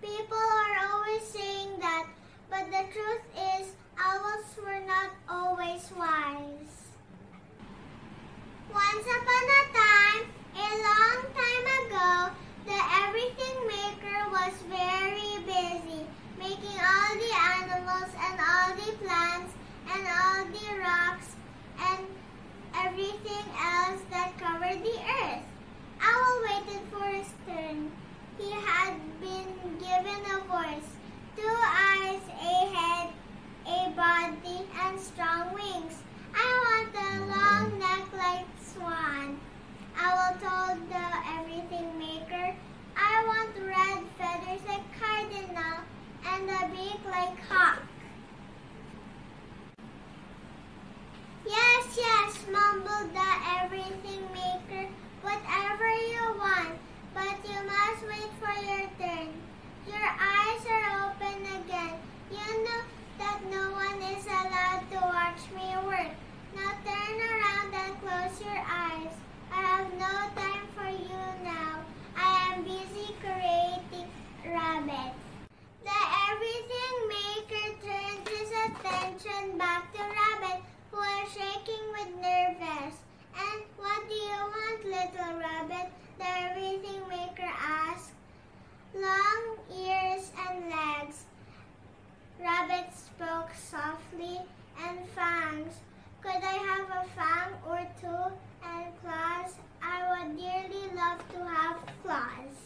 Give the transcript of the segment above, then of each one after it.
People are always saying that, but the truth is, owls were not always Your eyes are open again. You know that no one is allowed to watch me work. Now turn around and close your eyes. I have no time for you now. I am busy creating rabbits. The everything maker turned his attention back to Rabbit, who was shaking with nervous. And what do you want, little rabbit? The everything maker asked. Long ears and legs. Rabbit spoke softly. And fangs. Could I have a fang or two? And claws? I would dearly love to have claws.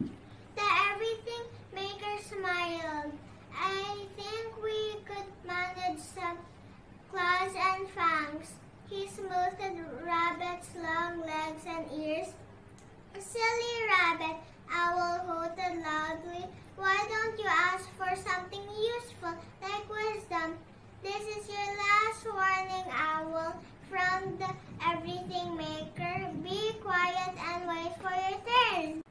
The everything maker smiled. I think we could manage some claws and fangs. He smoothed Rabbit's long legs and ears. Silly Rabbit, Owl hooted loudly. Why don't you ask for something useful like wisdom? This is your last warning, Owl, from the Everything Maker. Be quiet and wait for your turn.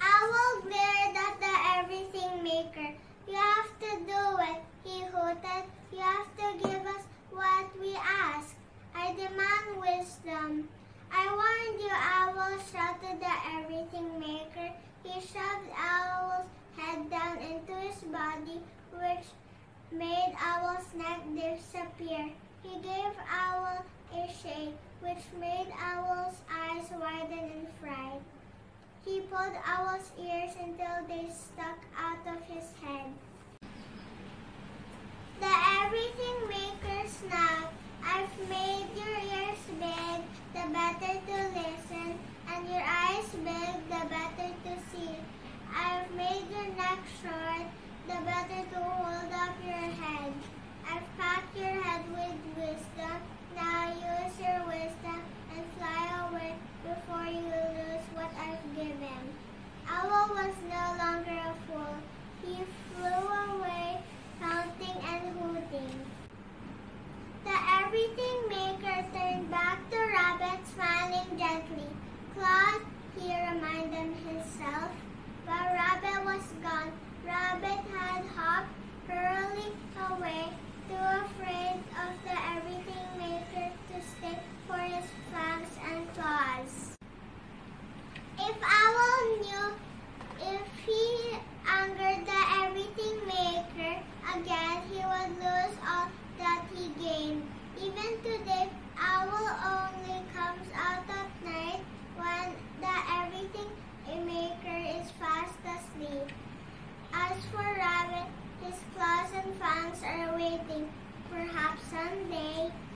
Owl glared at the everything maker. You have to do it, he hooted. You have to give us what we ask. I demand wisdom. I warned you, Owl, shouted the everything maker. He shoved Owl's head down into his body, which made Owl's neck disappear. He gave Owl a shake, which made Owl's eyes widen in fright. He pulled Owl's ears until they stuck out of his head. The everything maker snapped. I've made your ears big, the better to listen, and your eyes big, the better to see. I've neck short, the better to hold up your head. I've packed your head with wisdom. Now use your wisdom and fly away before you lose what I've given. Owl was no longer a fool. He flew away, counting and hooting. The everything maker turned back to Rabbit, smiling gently. Claws, he reminded himself. But Rabbit was gone. Rabbit had hopped hurriedly away, too afraid of the everything Sunday.